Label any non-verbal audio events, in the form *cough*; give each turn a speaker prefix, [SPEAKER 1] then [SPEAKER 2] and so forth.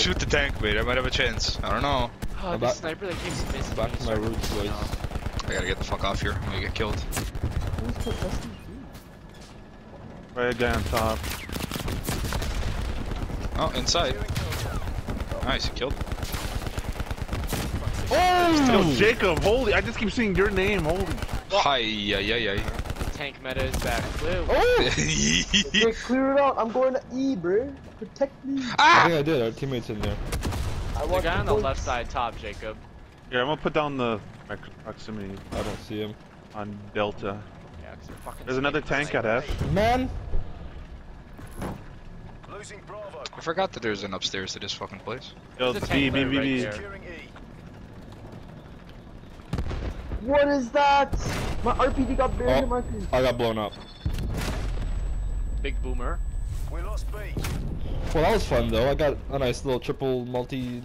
[SPEAKER 1] Shoot the tank, mate. I might have a chance. I don't know.
[SPEAKER 2] Oh,
[SPEAKER 3] I'm
[SPEAKER 2] the sniper that keeps missing.
[SPEAKER 3] Back to my roots, boys.
[SPEAKER 1] I gotta get the fuck off here. I'm gonna get killed.
[SPEAKER 4] Who's?
[SPEAKER 5] Right again top.
[SPEAKER 1] Oh, inside. Nice, you killed. Oh!
[SPEAKER 5] Yo, Jacob, holy! I just keep seeing your name. Holy.
[SPEAKER 1] Hi, yeah, yeah, yeah.
[SPEAKER 2] Tank meta is back. Blue.
[SPEAKER 4] Oh! *laughs* Okay, clear it out. I'm going to E, bro. Protect me.
[SPEAKER 3] I
[SPEAKER 1] ah!
[SPEAKER 3] think I did. Our teammate's in there.
[SPEAKER 4] I
[SPEAKER 2] The guy on the
[SPEAKER 4] points.
[SPEAKER 2] left side top, Jacob.
[SPEAKER 5] Yeah, I'm gonna put down the proximity
[SPEAKER 3] I don't see him.
[SPEAKER 5] on Delta.
[SPEAKER 2] Yeah, 'cause they're fucking
[SPEAKER 5] There's another tank at F.
[SPEAKER 3] Man!
[SPEAKER 6] Losing Bravo.
[SPEAKER 1] I forgot that there's an upstairs to this fucking place.
[SPEAKER 5] Yo,
[SPEAKER 2] There's a
[SPEAKER 5] B, B, B, B.
[SPEAKER 2] there.
[SPEAKER 6] Securing.
[SPEAKER 4] What is that? My RPG got buried
[SPEAKER 3] Oh.
[SPEAKER 4] in my face.
[SPEAKER 3] I got blown up.
[SPEAKER 2] Big boomer.
[SPEAKER 6] We lost B.
[SPEAKER 3] Well, that was fun though. I got a nice little triple multi